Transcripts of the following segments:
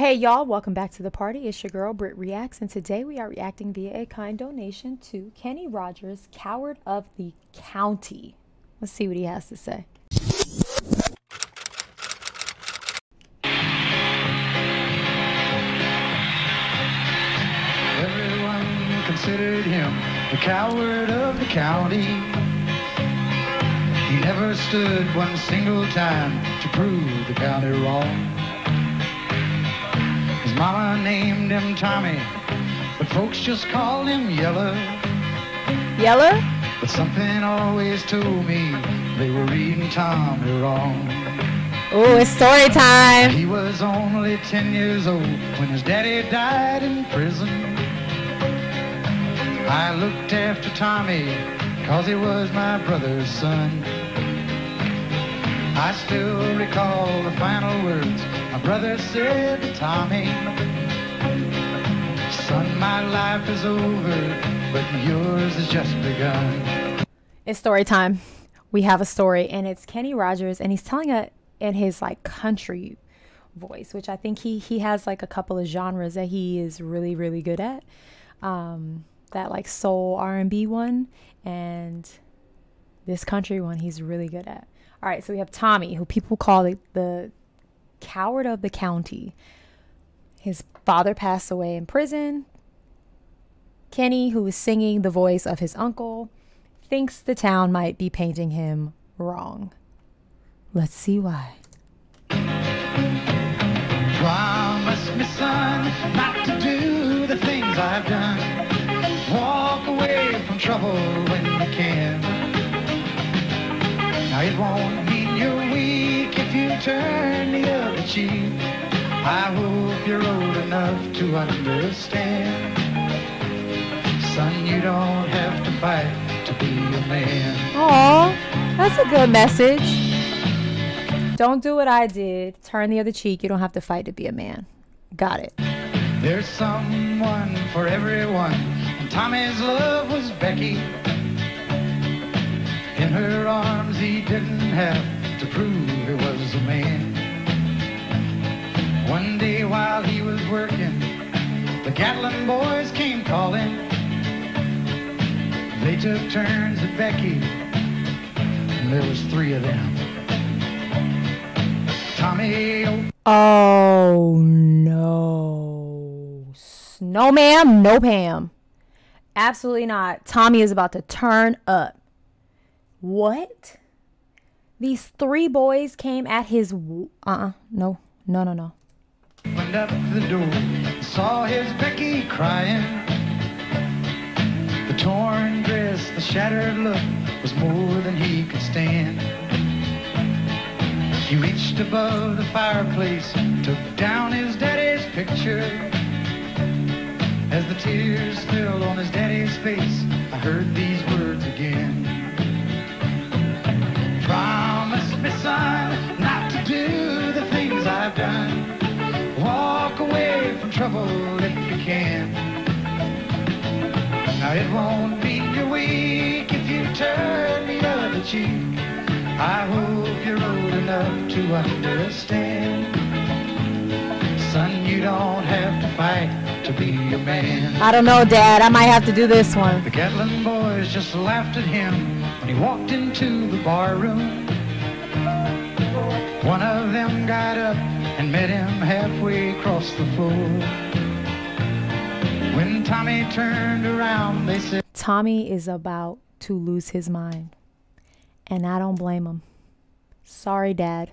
Hey y'all, welcome back to the party. It's your girl Britt Reacts, and today we are reacting via a kind donation to Kenny Rogers, Coward of the County. Let's see what he has to say. Everyone considered him the coward of the county. He never stood one single time to prove the county wrong. Mama named him Tommy, but folks just called him Yeller. Yeller? But something always told me they were reading Tommy wrong. Oh, it's story time. He was only 10 years old when his daddy died in prison. I looked after Tommy cause he was my brother's son. I still recall the final words brother said to Tommy. Son, my life is over, but yours has just begun. It's story time. We have a story, and it's Kenny Rogers, and he's telling it in his like country voice, which I think he he has like a couple of genres that he is really really good at. Um, that like soul R and B one, and this country one he's really good at. All right, so we have Tommy, who people call the, the coward of the county. His father passed away in prison. Kenny, who is singing the voice of his uncle, thinks the town might be painting him wrong. Let's see why. Promise me, son, not to do the things I've done. Walk away from trouble when you can. Now it won't mean you're weak if you turn other. I hope you're old enough to understand. Son, you don't have to fight to be a man. Aw, that's a good message. Don't do what I did. Turn the other cheek. You don't have to fight to be a man. Got it. There's someone for everyone. And Tommy's love was Becky. In her arms, he didn't have to prove Gatlin boys came calling. They took turns at Becky, and there was three of them. Tommy, oh. oh no. No ma'am, no Pam. Absolutely not. Tommy is about to turn up. What? These three boys came at his uh-uh. No. No, no, no. Went up the door, saw his Becky crying. The torn dress, the shattered look was more than he could stand. He reached above the fireplace, took down his daddy's picture. As the tears fell on his daddy's face, I heard these words again. Trouble if you can. Now it won't mean you're weak if you turn the other cheek. I hope you're old enough to understand. Son, you don't have to fight to be a man. I don't know, Dad. I might have to do this one. The Gatlin boys just laughed at him when he walked into the bar room. One of them got up and met him halfway across the floor. When Tommy turned around, they said, Tommy is about to lose his mind. And I don't blame him. Sorry, Dad.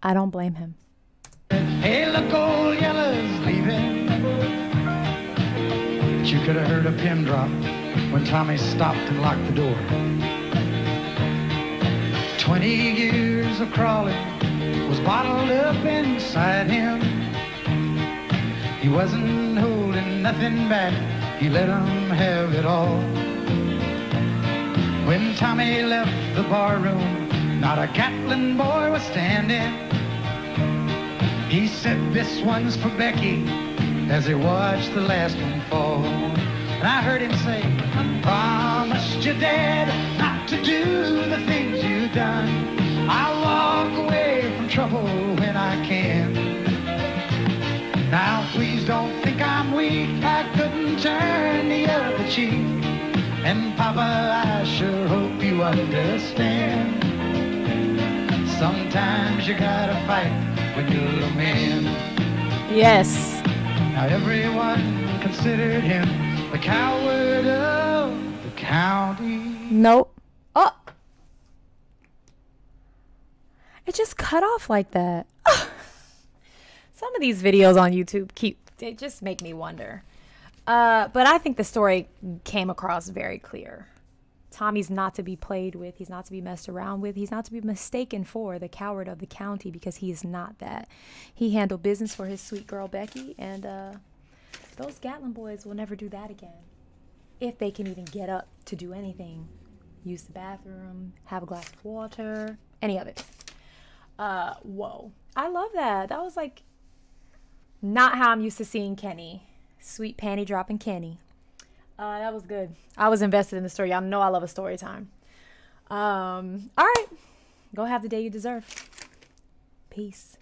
I don't blame him. Hey, look, old Yellow's leaving. But you could have heard a pin drop when Tommy stopped and locked the door. Twenty years of crawling was bottled up inside him. He wasn't nothing back. He let 'em have it all. When Tommy left the bar room, not a Gatlin boy was standing. He said, this one's for Becky, as he watched the last one fall. And I heard him say, I promised your dad not to do the things you've done. And Papa, I sure hope you understand. Sometimes you gotta fight when you're a man. Yes. Now everyone considered him the coward of the county. Nope. Oh. It just cut off like that. Some of these videos on YouTube keep they just make me wonder. Uh, but I think the story came across very clear. Tommy's not to be played with. He's not to be messed around with. He's not to be mistaken for the coward of the county because he is not that. He handled business for his sweet girl Becky, and uh, those Gatlin boys will never do that again. If they can even get up to do anything, use the bathroom, have a glass of water, any of it. Uh, whoa. I love that. That was like not how I'm used to seeing Kenny. Sweet panty dropping Kenny. Uh, that was good. I was invested in the story. Y'all know I love a story time. Um, all right. Go have the day you deserve. Peace.